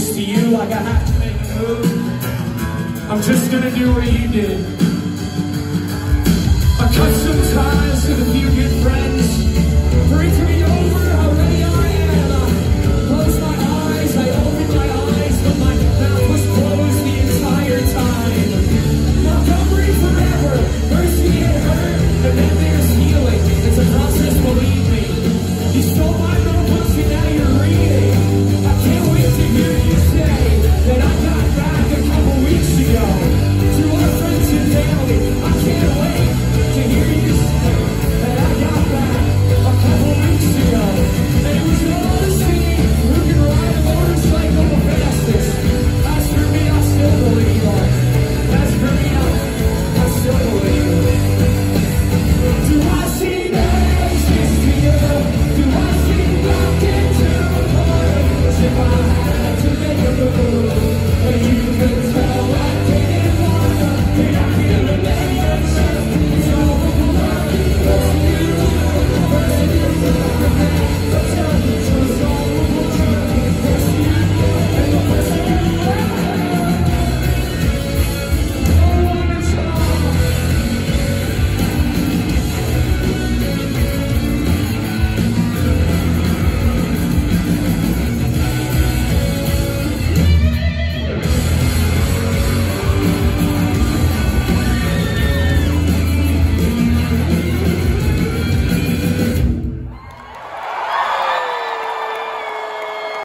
used to you like I have to make a move. I'm just gonna do what you did.